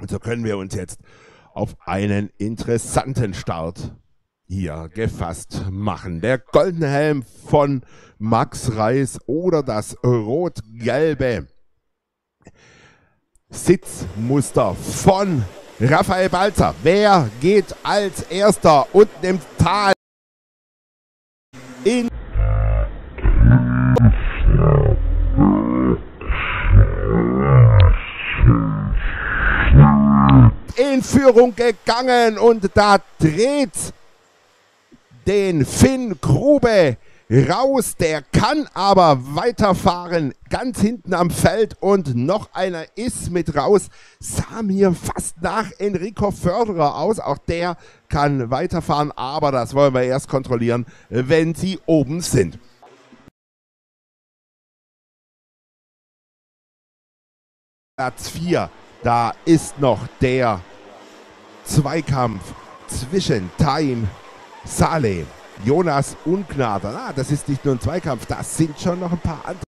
Und so können wir uns jetzt auf einen interessanten Start hier gefasst machen. Der goldene Helm von Max Reis oder das rot-gelbe Sitzmuster von Raphael Balzer. Wer geht als erster unten im Tal in in Führung gegangen und da dreht den Finn Grube raus. Der kann aber weiterfahren, ganz hinten am Feld und noch einer ist mit raus. Sah mir fast nach Enrico Förderer aus. Auch der kann weiterfahren, aber das wollen wir erst kontrollieren, wenn sie oben sind. Platz 4, da ist noch der Zweikampf zwischen Time Saleh, Jonas Unknader. Ah, das ist nicht nur ein Zweikampf, das sind schon noch ein paar andere.